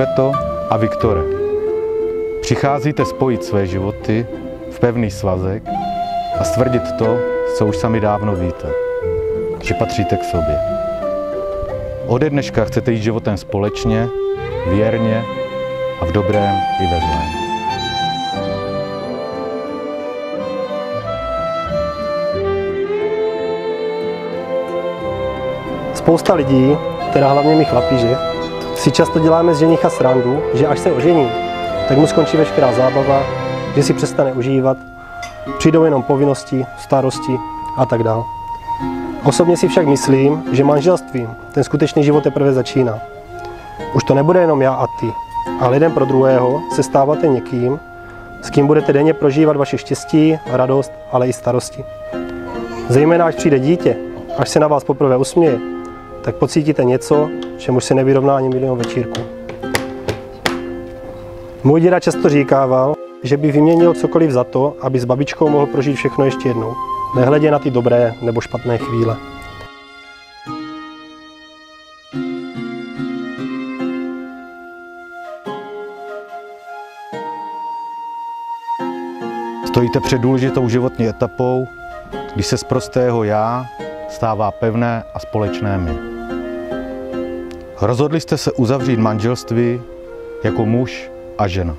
Iveto a Viktore. Přicházíte spojit své životy v pevný svazek a stvrdit to, co už sami dávno víte, že patříte k sobě. Ode dneška chcete jít životem společně, věrně a v dobrém i ve zlém. Spousta lidí, teda hlavně my chlapí, že, si často děláme z ženicha srandu, že až se ožení, tak mu skončí veškerá zábava, že si přestane užívat, přijdou jenom povinnosti, starosti a tak dále. Osobně si však myslím, že manželstvím ten skutečný život teprve začíná. Už to nebude jenom já a ty, ale jeden pro druhého se stáváte někým, s kým budete denně prožívat vaše štěstí, radost, ale i starosti. Zejména až přijde dítě, až se na vás poprvé usměje, tak pocítíte něco, čemu se nevyrovná ani milion večírků. Můj děda často říkával, že by vyměnil cokoliv za to, aby s babičkou mohl prožít všechno ještě jednou, nehledě na ty dobré nebo špatné chvíle. Stojíte před důležitou životní etapou, kdy se z prostého já stává pevné a společné my. Rozhodli jste se uzavřít manželství jako muž a žena.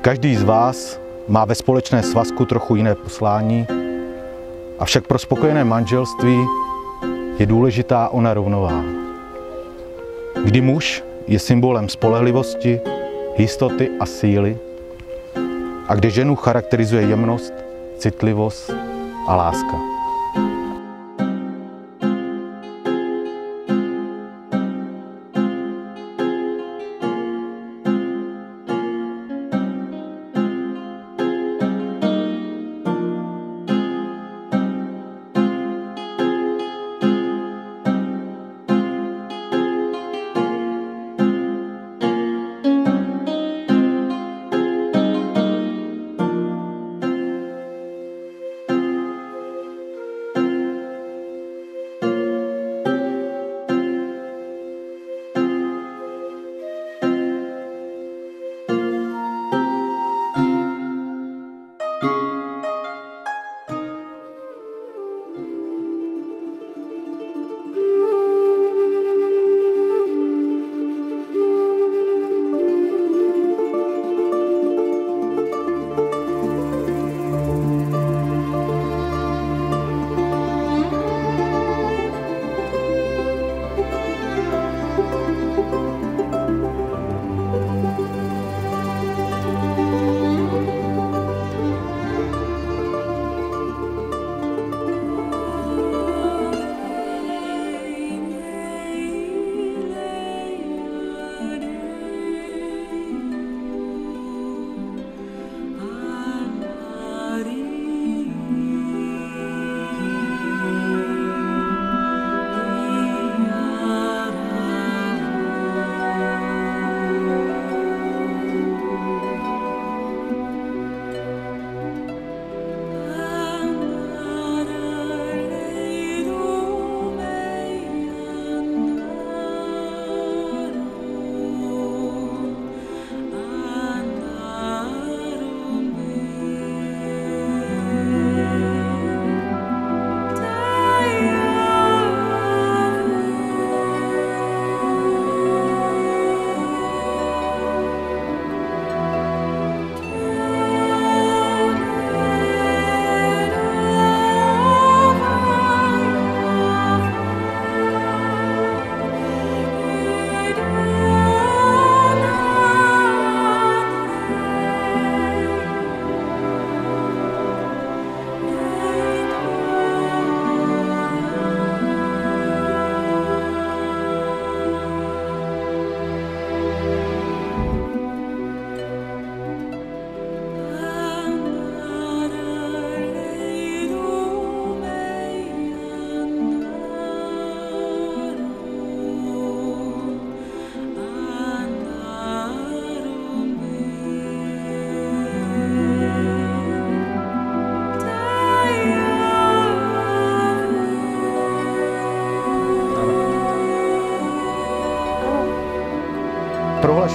Každý z vás má ve společné svazku trochu jiné poslání, avšak pro spokojené manželství je důležitá ona rovnováha. Kdy muž je symbolem spolehlivosti, jistoty a síly, a kde ženu charakterizuje jemnost, citlivost a láska.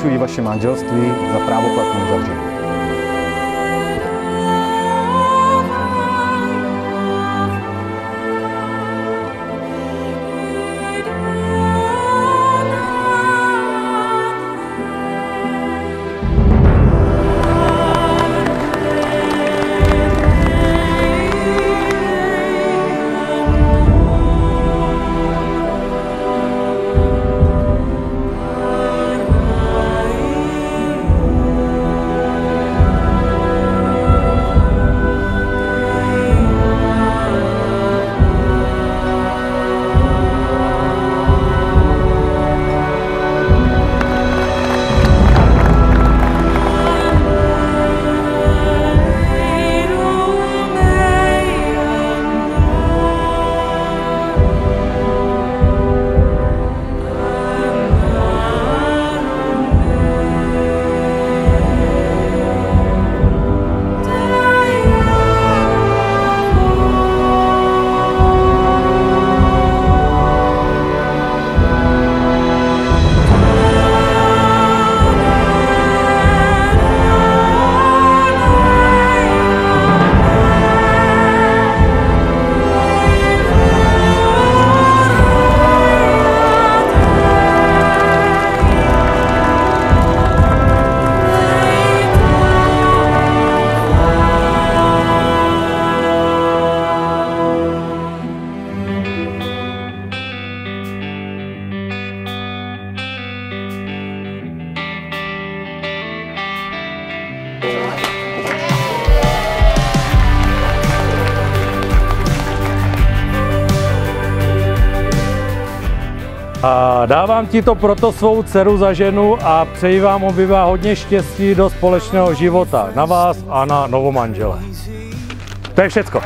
Prohlašují vaše manželství za právoplatnou uzavřenou. Dávám ti to proto svou dceru za ženu a přeji vám obyva hodně štěstí do společného života. Na vás a na novomanžele. To je všecko.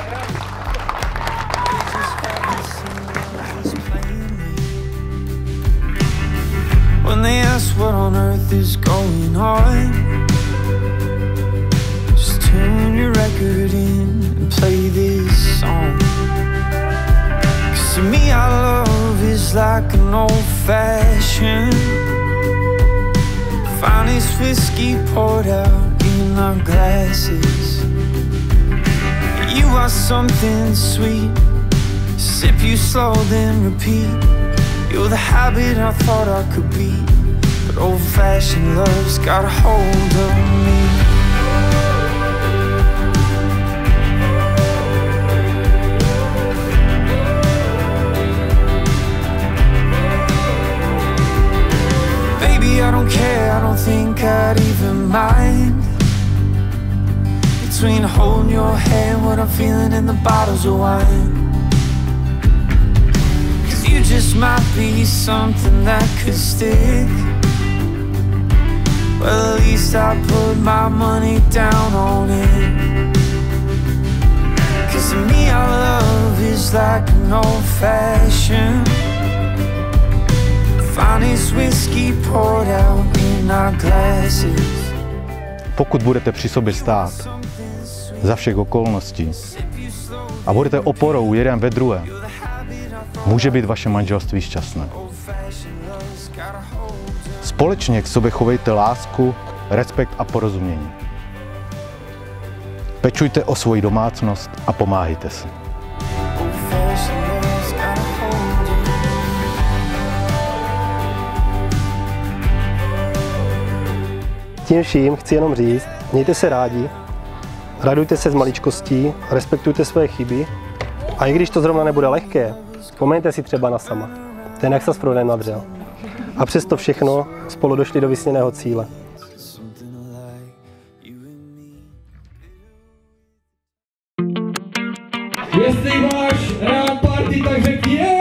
What on earth is going on, old fashioned. Finest whiskey poured out in our glasses. You are something sweet. Sip you slow, then repeat. You're the habit I thought I could be. But old fashioned love's got a hold of me. Don't care, I don't think I'd even mind. Between holding your hand, what I'm feeling in the bottles of wine. Cause you just might be something that could stick. Well, at least I put my money down on it. Cause to me, our love is like an old fashioned. Finest whiskey poured out in our glasses. Pokud budete při sobě stát za všech okolností a budete oporou jeden ve druhé, může být vaše manželství šťastné. Společně k sobě chovejte lásku, respekt a porozumění. Pečujte o svoji domácnost a pomáhejte si. Tím vším chci jenom říct, mějte se rádi, radujte se z maličkostí, respektujte své chyby a i když to zrovna nebude lehké, vzpomeňte si třeba na sama, ten jak se s Frodem nadřel. A přesto všechno spolu došli do vysněného cíle. Jestli máš rád party, tak řekni je!